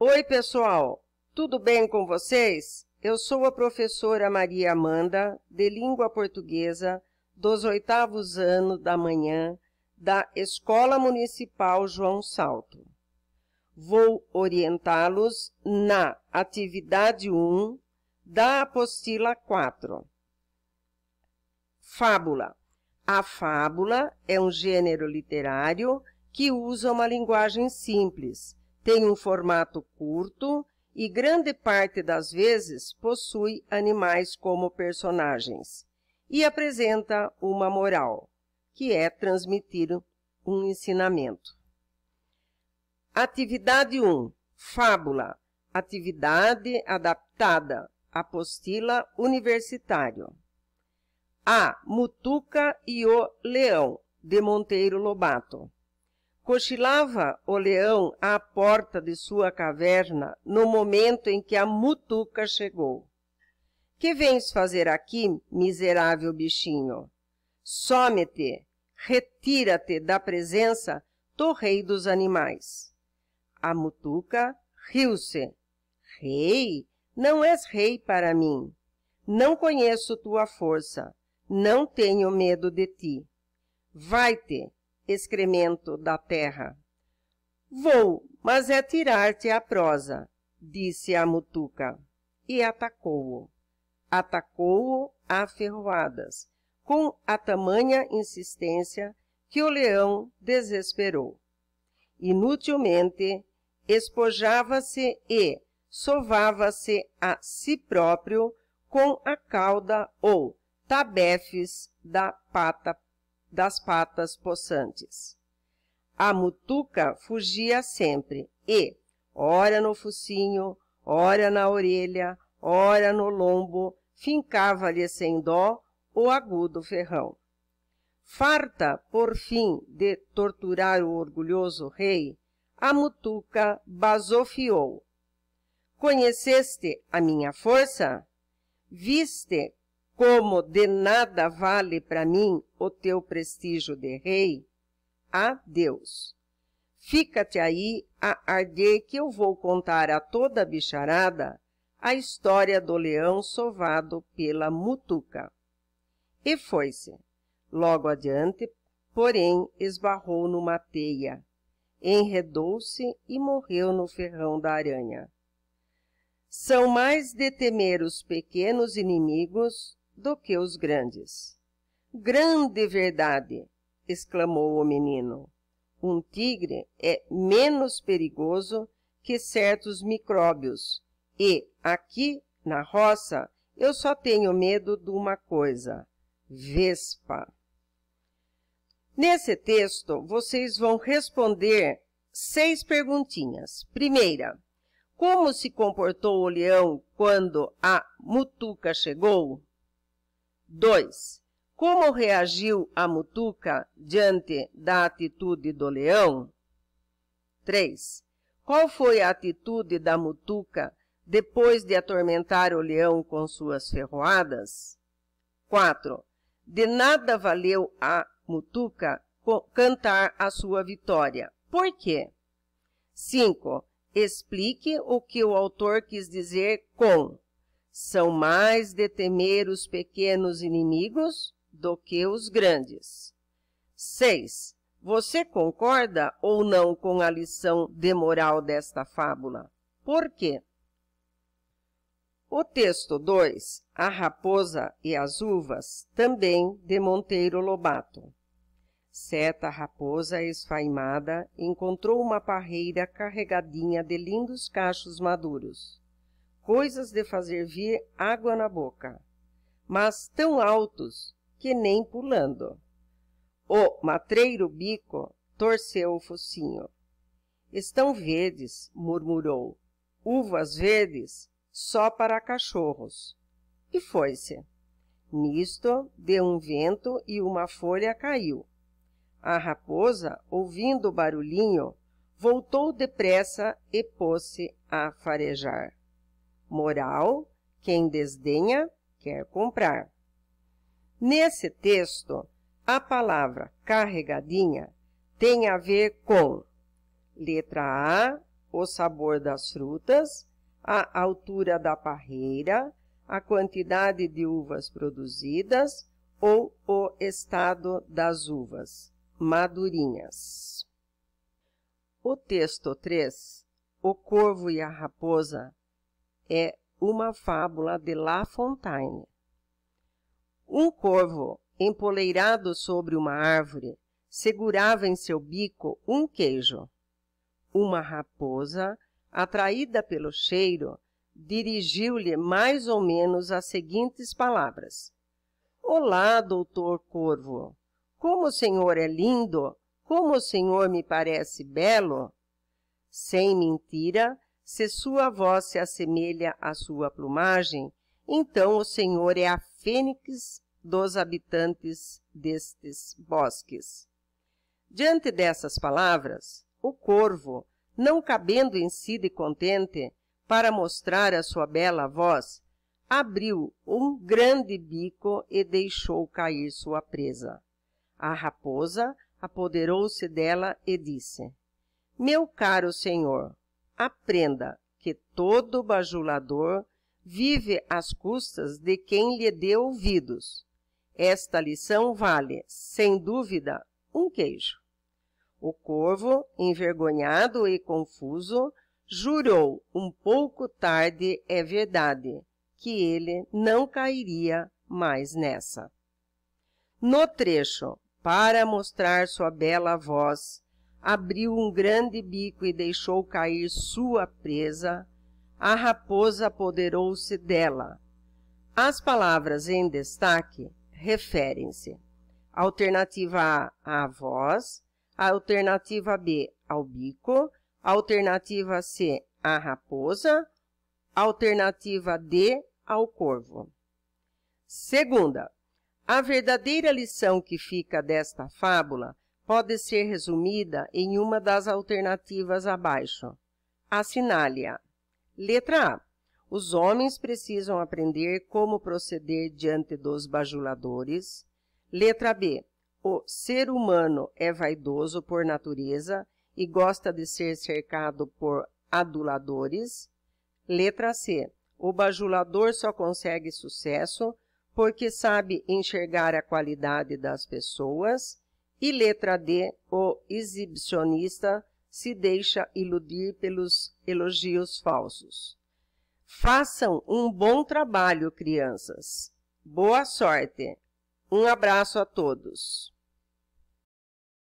Oi, pessoal! Tudo bem com vocês? Eu sou a professora Maria Amanda, de Língua Portuguesa, dos oitavos anos da manhã, da Escola Municipal João Salto. Vou orientá-los na atividade 1 da apostila 4. Fábula. A fábula é um gênero literário que usa uma linguagem simples, tem um formato curto e grande parte das vezes possui animais como personagens e apresenta uma moral, que é transmitir um ensinamento. Atividade 1. Fábula. Atividade adaptada. Apostila universitário. A. Mutuca e o Leão, de Monteiro Lobato. Cochilava o leão à porta de sua caverna no momento em que a mutuca chegou. Que vens fazer aqui, miserável bichinho? Some-te, retira-te da presença do rei dos animais. A mutuca riu-se. Rei? Não és rei para mim. Não conheço tua força. Não tenho medo de ti. Vai-te, excremento da terra. Vou, mas é tirar-te a prosa, disse a mutuca, e atacou-o. Atacou-o a ferroadas, com a tamanha insistência que o leão desesperou. Inutilmente, espojava-se e sovava-se a si próprio com a cauda ou tabefes da pata das patas possantes. A mutuca fugia sempre e, ora no focinho, ora na orelha, ora no lombo, fincava-lhe sem dó o agudo ferrão. Farta, por fim, de torturar o orgulhoso rei, a mutuca basofiou. Conheceste a minha força? Viste como de nada vale para mim o teu prestígio de rei, adeus. Fica-te aí a arder que eu vou contar a toda a bicharada a história do leão sovado pela mutuca. E foi-se. Logo adiante, porém, esbarrou numa teia, enredou-se e morreu no ferrão da aranha. São mais de temer os pequenos inimigos do que os grandes. Grande verdade! exclamou o menino. Um tigre é menos perigoso que certos micróbios. E aqui, na roça, eu só tenho medo de uma coisa: vespa. Nesse texto, vocês vão responder seis perguntinhas. Primeira, como se comportou o leão quando a mutuca chegou? 2. Como reagiu a mutuca diante da atitude do leão? 3. Qual foi a atitude da mutuca depois de atormentar o leão com suas ferroadas? 4. De nada valeu a mutuca cantar a sua vitória. Por quê? 5. Explique o que o autor quis dizer com são mais de temer os pequenos inimigos do que os grandes. 6. Você concorda ou não com a lição de moral desta fábula? Por quê? O texto 2, A Raposa e as Uvas, também de Monteiro Lobato. Certa raposa esfaimada encontrou uma parreira carregadinha de lindos cachos maduros coisas de fazer vir água na boca, mas tão altos que nem pulando. O matreiro bico torceu o focinho. Estão verdes, murmurou. Uvas verdes só para cachorros. E foi-se. Nisto deu um vento e uma folha caiu. A raposa, ouvindo o barulhinho, voltou depressa e pôs-se a farejar. Moral: quem desdenha, quer comprar. Nesse texto, a palavra carregadinha tem a ver com letra A, o sabor das frutas, a altura da parreira, a quantidade de uvas produzidas ou o estado das uvas madurinhas. O texto 3, O Corvo e a Raposa, é uma fábula de La Fontaine. Um corvo, empoleirado sobre uma árvore, segurava em seu bico um queijo. Uma raposa, atraída pelo cheiro, dirigiu-lhe mais ou menos as seguintes palavras: Olá, doutor Corvo! Como o senhor é lindo! Como o senhor me parece belo! Sem mentira, se sua voz se assemelha à sua plumagem, então o senhor é a fênix dos habitantes destes bosques. Diante dessas palavras, o corvo, não cabendo em si de contente, para mostrar a sua bela voz, abriu um grande bico e deixou cair sua presa. A raposa apoderou-se dela e disse, Meu caro senhor, aprenda que todo bajulador vive às custas de quem lhe dê ouvidos. Esta lição vale, sem dúvida, um queijo. O corvo, envergonhado e confuso, jurou um pouco tarde, é verdade, que ele não cairia mais nessa. No trecho para mostrar sua bela voz, abriu um grande bico e deixou cair sua presa, a raposa apoderou-se dela. As palavras em destaque referem-se alternativa A à voz, alternativa B ao bico, alternativa C à raposa, alternativa D ao corvo. Segunda, a verdadeira lição que fica desta fábula pode ser resumida em uma das alternativas abaixo. Assinale-a. Letra A. Os homens precisam aprender como proceder diante dos bajuladores. Letra B. O ser humano é vaidoso por natureza e gosta de ser cercado por aduladores. Letra C. O bajulador só consegue sucesso porque sabe enxergar a qualidade das pessoas. E letra D, o exibicionista se deixa iludir pelos elogios falsos. Façam um bom trabalho, crianças. Boa sorte. Um abraço a todos.